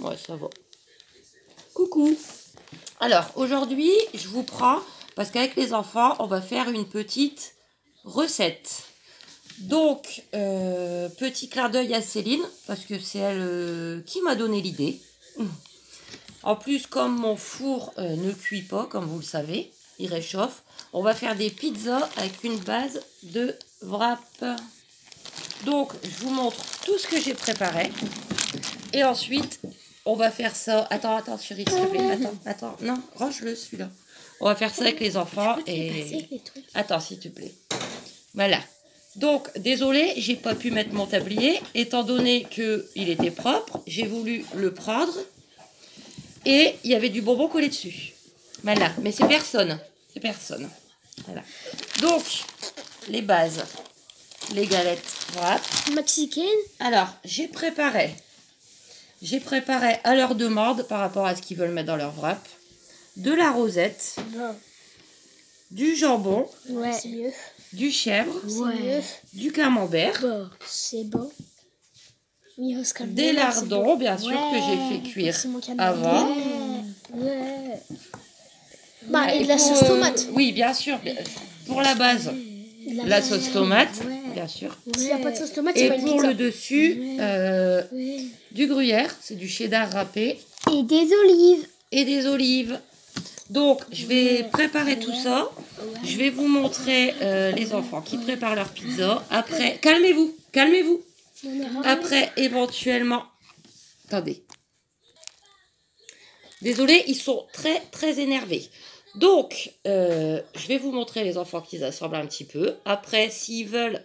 Ouais, ça va. Coucou. Alors, aujourd'hui, je vous prends, parce qu'avec les enfants, on va faire une petite recette. Donc, euh, petit clin d'œil à Céline, parce que c'est elle euh, qui m'a donné l'idée. En plus, comme mon four euh, ne cuit pas, comme vous le savez, il réchauffe, on va faire des pizzas avec une base de wrap. Donc, je vous montre tout ce que j'ai préparé. Et ensuite, on va faire ça. Attends, attends, chérie, s'il te plaît. Attends, attends. Non, range-le celui-là. On va faire ça avec les enfants. Et... Attends, s'il te plaît. Voilà. Donc, désolé, j'ai pas pu mettre mon tablier. Étant donné que il était propre, j'ai voulu le prendre. Et il y avait du bonbon collé dessus. Voilà. Mais c'est personne. C'est personne. Voilà. Donc, les bases. Les galettes. Voilà. Mexicaine Alors, j'ai préparé. J'ai préparé à leur demande, par rapport à ce qu'ils veulent mettre dans leur wrap, de la rosette, Bon. du jambon, Ouais. C'est mieux. du chèvre, Ouais. du camembert, Bon. C'est bon. Des lardons, bien sûr, que j'ai fait cuire avant. Ouais. Bah, et de la pour, sauce euh, tomate. oui, bien sûr. Pour la base, la sauce tomate, bien sûr. S'il n'y a pas de sauce tomate, c'est Et pas une pour pizza. le dessus, euh, Ouais. du gruyère, c'est du cheddar râpé, Et des olives. et des olives. Donc, je vais préparer tout ça. Je vais vous montrer euh, les enfants qui préparent leur pizza. Après, calmez-vous, calmez-vous. Après, éventuellement, attendez. Désolé, ils sont très très énervés. Donc, euh, je vais vous montrer les enfants qu'ils assemblent un petit peu. Après, s'ils veulent,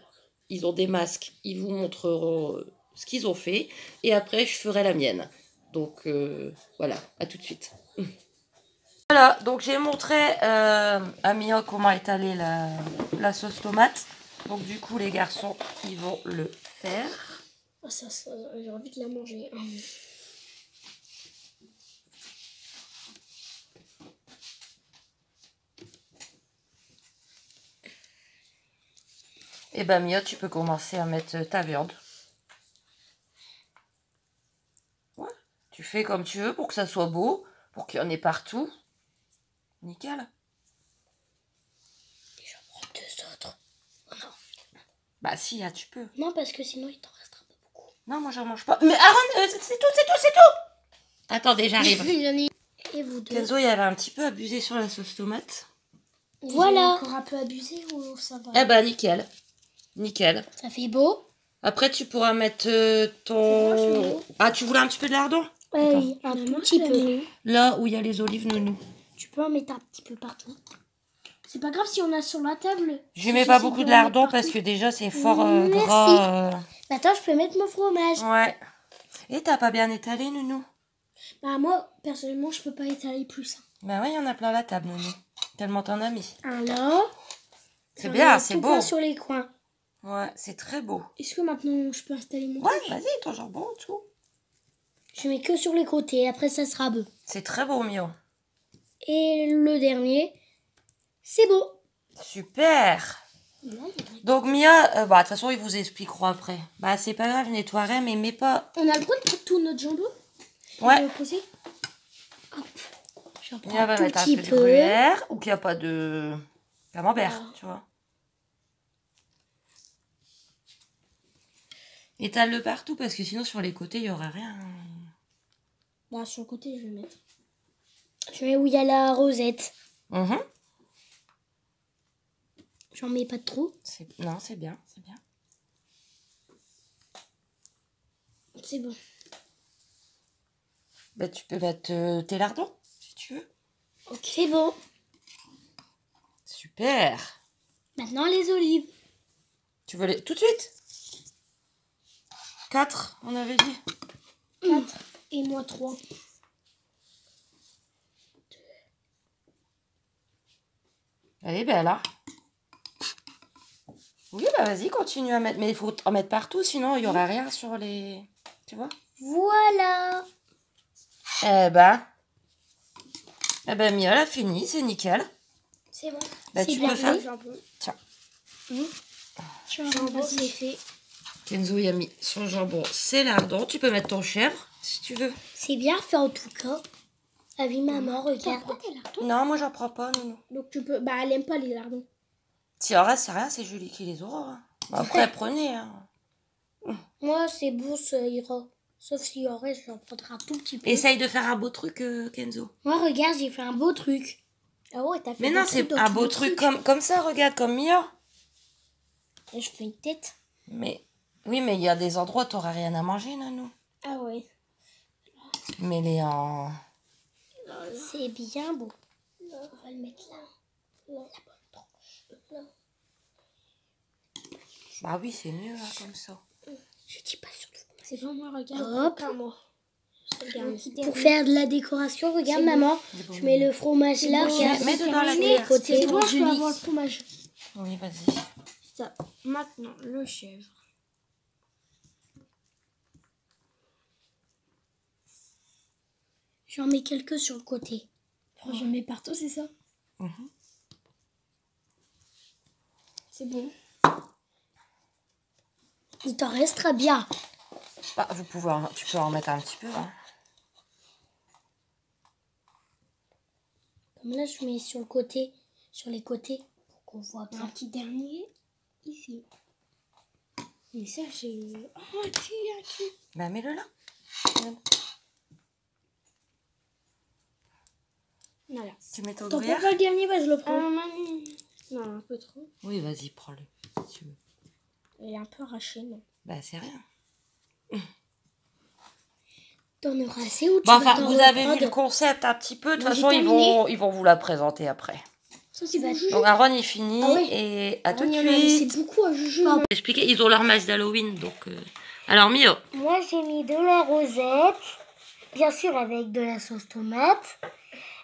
ils ont des masques, ils vous montreront euh, ce qu'ils ont fait. Et après, je ferai la mienne. Donc, euh, voilà, à tout de suite. Voilà, donc j'ai montré euh, à Mia comment étaler la, la sauce tomate. Donc, du coup, les garçons, ils vont le faire. Ah, ça, ça, j'ai envie de la manger. Et ben Mia, tu peux commencer à mettre ta viande. Ouais. Tu fais comme tu veux pour que ça soit beau, pour qu'il y en ait partout. Nickel. Je prends deux autres. Oh non. Bah si, là, tu peux. Non, parce que sinon, il t'en restera pas beaucoup. Non, moi j'en mange pas. Mais Aaron, euh, c'est tout, c'est tout, c'est tout Attendez, j'arrive. J'en Et vous deux Kenzo, il avait un petit peu abusé sur la sauce tomate. Voilà. encore un peu abusé ou ça va Eh ben nickel. Nickel. Ça fait beau Après, tu pourras mettre euh, ton... Ah, tu voulais un petit peu de lardon? Oui, un petit peu. Là où il y a les olives nounou. Tu peux en mettre un petit peu partout. C'est pas grave si on a sur la table. Je mets pas beaucoup de lardon parce que déjà c'est fort euh, Merci. gras. euh. Attends, je peux mettre mon fromage. Ouais. Et t'as pas bien étalé, Nounou Bah moi, personnellement, je peux pas étaler plus. Bah ouais, il y en a plein à la table, Nounou. Tellement t'en as mis. Un là. C'est bien, c'est beau. sur les coins. Ouais, c'est très beau. Est-ce que maintenant je peux installer mon Ouais, vas-y, ton jambon, tout. Je mets que sur les côtés, après ça sera beau. C'est très beau, Mio. Et le dernier, c'est beau. Super. Donc Mia, euh, bah de toute façon ils vous expliqueront après. Bah c'est pas grave, je nettoierai, mais mets pas. On a le droit de mettre tout notre jambon? Ouais. Le poser? Hop. J'en prends Mia va tout mettre un petit peu de peu. gruyère ou qu'il n'y a pas de camembert, Ah. tu vois. Étale-le partout parce que sinon sur les côtés il y aura rien. Bah, sur le côté, je vais mettre. Je mets où il y a la rosette. Mhm. J'en mets pas trop. Non, c'est bien, c'est bien. C'est bon. Bah, tu peux mettre euh, tes lardons si tu veux. Ok. C'est bon. Super. Maintenant, les olives. Tu veux les tout de suite? 4, on avait dit. 4 et moi 3. Elle est belle, hein Oui, bah vas-y, continue à mettre. Mais il faut en mettre partout, sinon il y aura rien sur les... Tu vois? Voilà. Eh ben... Eh ben, Mia, elle a fini, c'est nickel. C'est bon. Bah, C'est tu bien peux faire- fait. Tiens. Jambon, c'est fait. Kenzo y a mis son jambon, c'est lardon. Tu peux mettre ton chèvre si tu veux. C'est bien fait en tout cas. Ah oui, maman, regarde. Non, moi j'en prends pas, non, non. Donc tu peux. Bah, elle aime pas les lardons. Si en reste, c'est rien, c'est Julie qui les aura. hein. Bah, après, prenez. Hein. Moi, c'est bon, ça ira. Sauf si en reste, j'en prendrai un tout petit peu. Essaye de faire un beau truc, euh, Kenzo. Moi, regarde, j'ai fait un beau truc. Ah ouais, t'as fait. Mais non, c'est un beau truc trucs. comme, comme ça, regarde, comme Mia. Je fais une tête. Mais oui, mais il y a des endroits où t'auras rien à manger, Nanou. Ah ouais. Mais les en. C'est bien beau. On va le mettre là. La bonne tranche. Bah oui, c'est mieux hein, comme ça. Je dis pas sur le C'est bon, moi, regarde. Hop. Attends, moi. Regarde. Pour faire de la décoration, regarde maman, je mets le fromage là, bon, regarde. mets dedans la côté C'est bon, je peux avoir le fromage. Oui, vas-y. Ça. Maintenant, le chèvre. J'en mets quelques sur le côté. Oh, je mets partout, c'est ça Mhm. C'est bon. Il t'en restera bien. Bah, vous pouvez en- tu peux en mettre un petit peu. Hein. Comme là, je mets sur le côté, sur les côtés, pour qu'on voit Un bien. petit dernier ici. Mais ça, j'ai. Oh, un cul, un cul. Bah, mets-le là. Voilà. Tu mets ton T'en prends pas le dernier, bah je le prends. non, un peu trop. Oui, vas-y, prends-le. si tu veux. Il est un peu arraché, non Bah, c'est rien. T'en auras assez ou tu Bon, vas enfin, t'en vous avez vu le concept un petit peu. De toute façon, ils vont, ils vont vous la présenter après. Ça, c'est. Donc, Aaron, il finit. Ah oui. Et à tout de Il y en a laissé suite. beaucoup à moi. Expliquer, ils ont leur masque d'Halloween. Donc, euh, alors, Mio. Moi, j'ai mis de la rosette, bien sûr avec de la sauce tomate,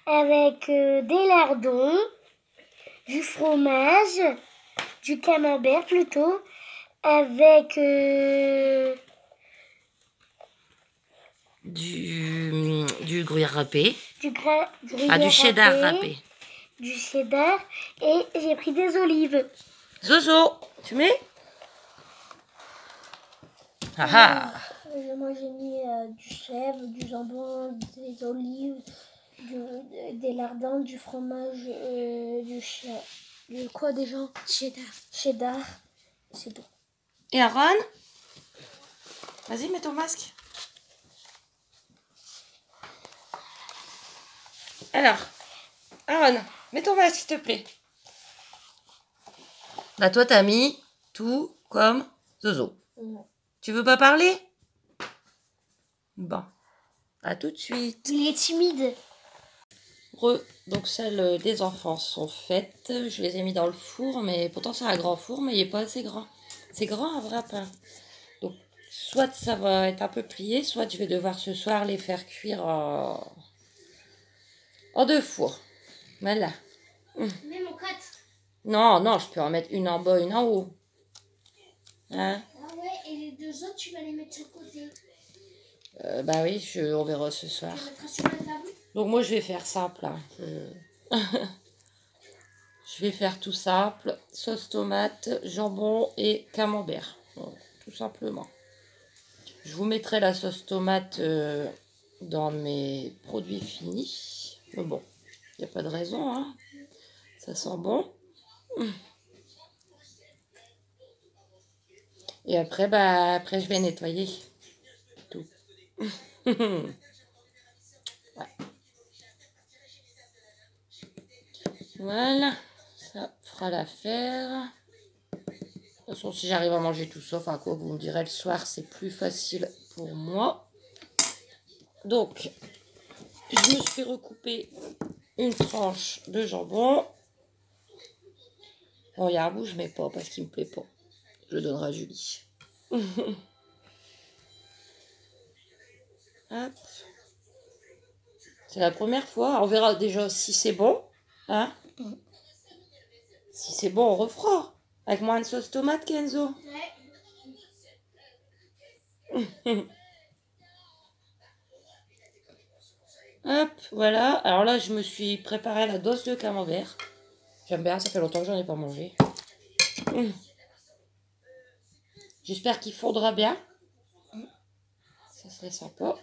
avec euh, des lardons, du fromage, du camembert plutôt, avec euh, Du, du gruyère râpé. du, gra- Ah, gruyère du cheddar râpé, du cheddar et j'ai pris des olives. Zozo, tu mets? Ah ah Euh, moi, j'ai mis euh, du chèvre, du jambon, des olives, du- des lardons, du fromage, euh, du. Du quoi déjà? Cheddar. Cheddar. C'est tout. Et Aaron? Vas-y, mets ton masque. Alors, Aaron, mets ton masque, s'il te plaît. Bah, toi, t'as mis tout comme Zozo. Tu veux pas parler? Bon. À tout de suite. Il est timide. Re, donc celles des enfants sont faites. Je les ai mis dans le four, mais pourtant c'est un grand four, mais il n'est pas assez grand. C'est grand un vrai pain. Donc soit ça va être un peu plié, soit je vais devoir ce soir les faire cuire en, en deux fours. Voilà. Même en quatre. Non, non, je peux en mettre une en bas, une en haut. Hein? Ah ouais, et les deux autres, tu vas les mettre sur le côté. Euh, Bah oui, je, on verra ce soir. Tu les mettras sur la table. Donc moi je vais faire simple. hein. Je... vais faire tout simple. Sauce tomate, jambon et camembert. Tout simplement. Je vous mettrai la sauce tomate euh, dans mes produits finis. Mais bon, il n'y a pas de raison. Hein. Ça sent bon. Et après, bah, après je vais nettoyer tout. Voilà, ça fera l'affaire. De toute façon, si j'arrive à manger tout ça, enfin quoi, vous me direz le soir, c'est plus facile pour moi. Donc, je me suis recoupé une tranche de jambon. Bon, il y a un bout, je mets pas parce qu'il me plaît pas. Je le donnerai à Julie. Hop. C'est la première fois. On verra déjà si c'est bon. Hein Si c'est bon, on refera. Avec moins de sauce tomate, Kenzo. Hop, voilà. Alors là, je me suis préparé la dose de camembert. J'aime bien, ça fait longtemps que j'en ai pas mangé. J'espère qu'il fondra bien. Ça serait sympa.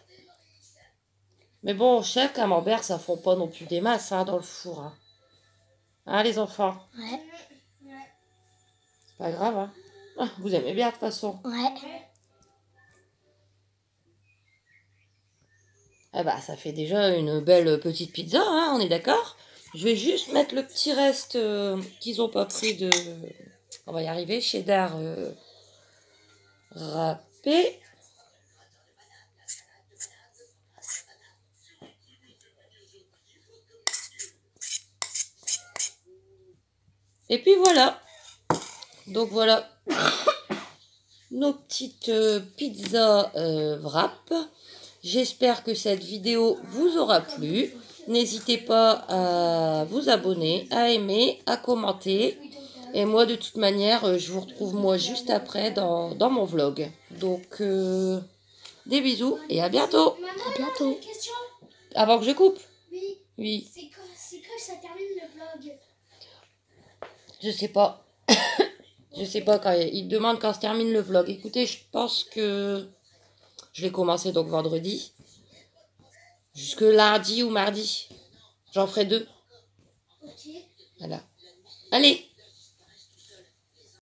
Mais bon, chef, camembert, ça fond pas non plus des masses hein, dans le four. Hein. Hein, les enfants Ouais. C'est pas grave, hein Ah, Vous aimez bien de toute façon. Ouais. Eh bah, ça fait déjà une belle petite pizza, hein, on est d'accord? Je vais juste mettre le petit reste euh, qu'ils ont pas pris de... On va y arriver, cheddar euh, râpé. Et puis voilà. Donc voilà nos petites euh, pizzas euh, wrap. J'espère que cette vidéo vous aura plu. N'hésitez pas à vous abonner, à aimer, à commenter. Et moi, de toute manière, euh, je vous retrouve moi juste après dans, dans mon vlog. Donc, euh, des bisous et à bientôt. Maman, À bientôt. Avant que je coupe. Oui. Oui, C'est quand, c'est quand ça termine le vlog? Je sais pas. je sais pas quand il demande quand se termine le vlog. Écoutez, je pense que je vais commencer donc vendredi. Jusque lundi ou mardi. J'en ferai deux. Ok. Voilà. Allez,